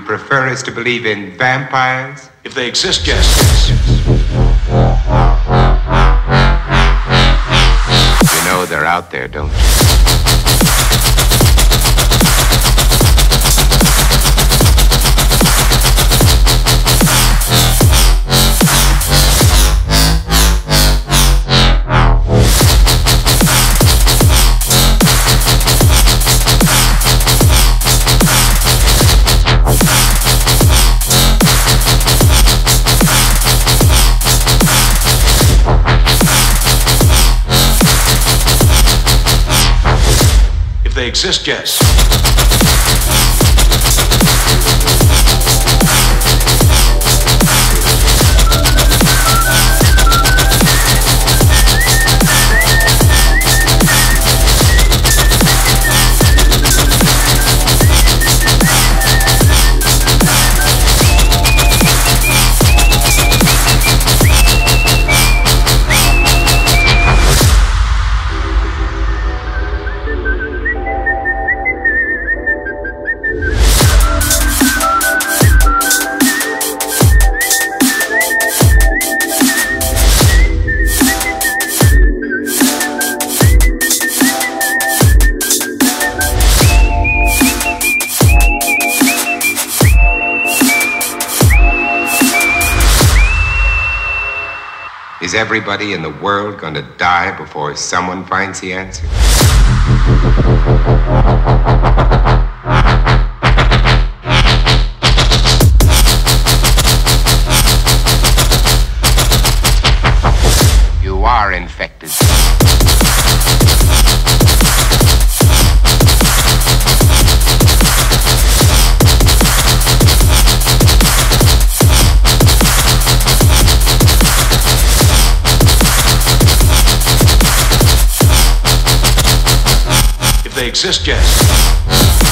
prefer us to believe in vampires? If they exist, yes. You know they're out there, don't you? They exist, yes. Is everybody in the world going to die before someone finds the answer? You are infected. they exist yet.